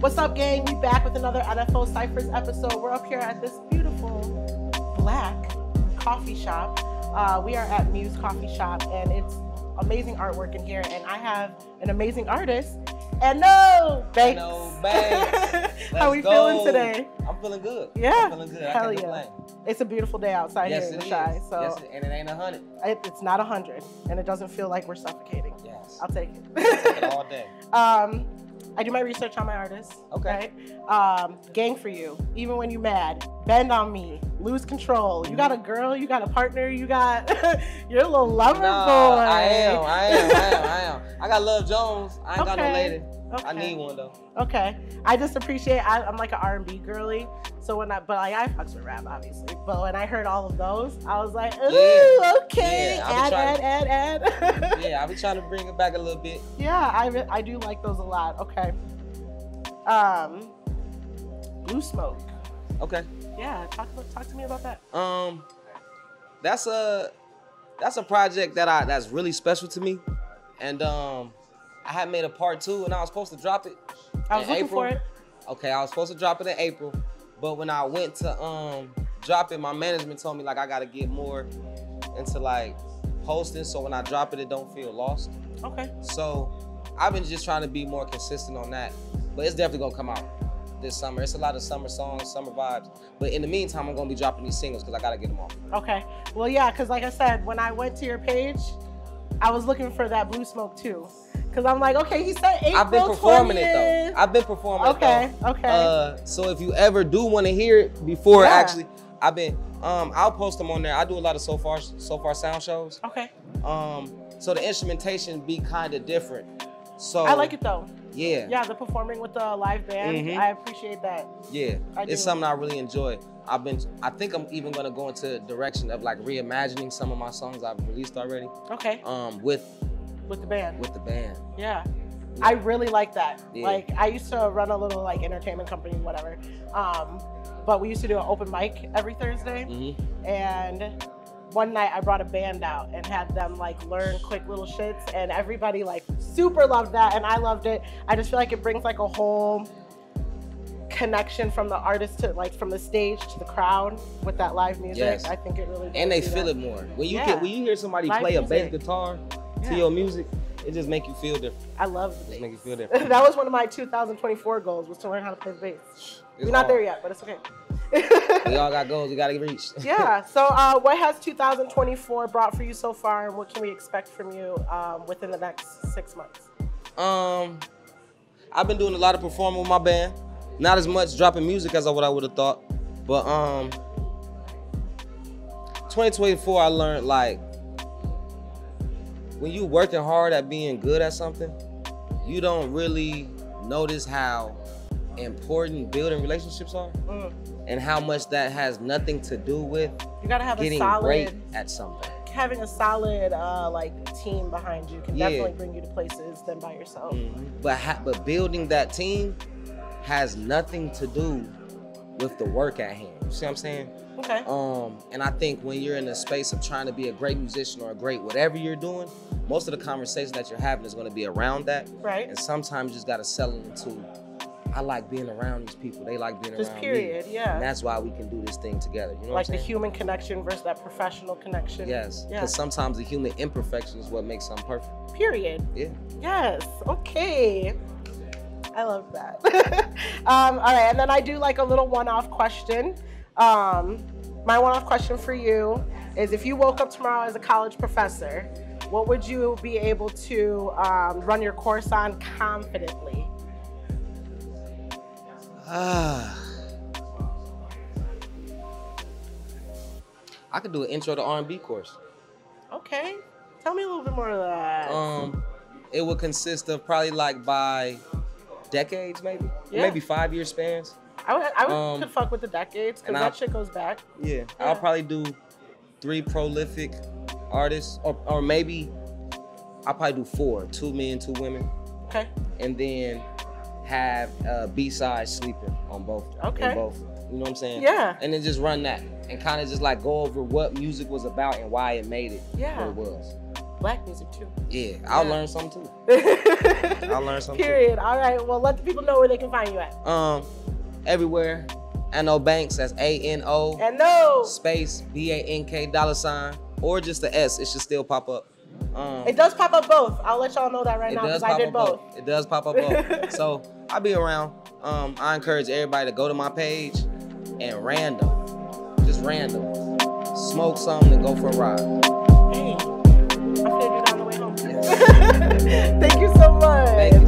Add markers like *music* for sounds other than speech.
What's up, gang? We back with another NFO Cyphers episode. We're up here at this beautiful black coffee shop. Uh, we are at Muse Coffee Shop, and it's amazing artwork in here. And I have an amazing artist, Ano Banks. No *laughs* Banks. How are we Let's feeling today? I'm feeling good. Yeah. I'm feeling good. Hell yeah. complain. It's a beautiful day outside Yes, here in the Chi. So Yes, it- and it ain't a hundred. it, it's not a hundred, and it doesn't feel like we're suffocating. Yes. I'll take Take it it. all day. *laughs* um, I do my research on my artists. Okay. Right? Um, gang for you. Even when you mad, bend on me, lose control. You got a girl, you got a partner, you got *laughs* you're a little lover Nah, boy. I am. I am. I am. I am. I got Love Jones. I ain't got no lady. Okay. I need one though. Okay. I just appreciate. I, I'm like an R&B girly, so when I but like I fucks with rap obviously. But when I heard all of those, I was like, ooh, Yeah. okay, Yeah, add, been add, add, add, *laughs* Yeah, I be trying to bring it back a little bit. yeah, I I do like those a lot. Okay. Um, Blue Smoke. Okay. Yeah, talk talk to me about that. Um, that's a that's a project that I that's really special to me, and um, I had made a part two, and I was supposed to drop it. I was in looking April. for it. Okay, I was supposed to drop it in April, but when I went to um drop it, my management told me like I gotta get more into like posting, so when I drop it, it don't feel lost. Okay. So I've been just trying to be more consistent on that, but it's definitely gonna come out this summer. It's a lot of summer songs, summer vibes, but in the meantime, I'm gonna be dropping these singles because I gotta get them off. Okay. Well, yeah, because like I said, when I went to your page, I was looking for that blue smoke too. Because I'm like, okay, he said April I've been performing 20th. it though. I've been performing Okay, it okay. Uh, so if you ever do want to hear it before Yeah. actually, I've been um I'll post them on there. I do a lot of so far Sofar Sound shows. okay. Um, so the instrumentation be kind of different. So I like it though. Yeah, Yeah, the performing with the live band, Mhm. I appreciate that. yeah. I do. It's something I really enjoy. I've been. I think I'm even gonna go into direction of like reimagining some of my songs I've released already. Okay, Um, with with the band. with the band. Yeah. I really like that. Yeah. Like I used to run a little like entertainment company, whatever. Um, but we used to do an open mic every Thursday. hmm and one night I brought a band out and had them like learn quick little shits and everybody like super loved that and I loved it. I just feel like it brings like a whole connection from the artist to like from the stage to the crowd with that live music. Yes. I think it really And they feel that. it more when you Yeah. can when you hear somebody Live play a bass guitar Yeah. to your music. It just make you feel different. I love the Just make you bass. feel *laughs* different. that was one of my 2024 goals was to learn how to play the bass. It's We're not there yet, but it's okay. We all got goals. We gotta get reached. *laughs* yeah. *laughs* So, uh, what has 2024 brought for you so far, and what can we expect from you um, within the next six months? Um, I've been doing a lot of performing with my band. Not as much dropping music as I what I would have thought, but um, 2024 I learned like when you working hard at being good at something, you don't really notice how important building relationships are Mm. and how much that has nothing to do with You gotta have a getting solid, great at something. having a solid uh, like team behind you can Yeah. definitely bring you to places than by yourself. But ha- but building that team has nothing to do with the work at hand. You see what I'm saying? Okay. Um, and I think when you're in a space of trying to be a great musician or a great whatever you're doing, most of the conversation that you're having is going to be around that. Right. And sometimes you just got to settle into, I like being around these people. They like being Just around period. me. Yeah. And that's why we can do this thing together. You know like what the human connection versus that professional connection. Yes. Yeah. Because sometimes the human imperfection is what makes something perfect. Period. Yeah. Yes. Okay. I love that. *laughs* um, all right, and then I do like a little one-off question. Um, my one-off question for you is: If you woke up tomorrow as a college professor, what would you be able to um, run your course on confidently? Ah. I could do an intro to R&B course. Okay, tell me a little bit more of that. Um, it would consist of probably like by decades, maybe Yeah. maybe five year spans. I would, I would um, could fuck with the decades because that I- shit goes back. Yeah, Yeah. I'll probably do three prolific artists, or or maybe I'll probably do four: two men, two women, Okay. and then have uh, B side sleeping on both. Okay. Both. You know what I'm saying? Yeah. And then just run that and kind of just like go over what music was about and why it made it Yeah. what it was. black music too. Yeah, I'll Yeah. learn something too. *laughs* I'll learn something. too. Period. All right. Well, let the people know where they can find you at. Um, everywhere. Ano Banks. That's A N O And no, space B A N K dollar sign or just the S. It should still pop up. Um, it does pop up both. I'll let y'all know that right now because I did both. both. It does pop up both. *laughs* so I'll be around. Um, I encourage everybody to go to my page and random, just random, smoke something and go for a ride. Hey, I'm gonna do that on the way home. Yes. *laughs* Thank you so much.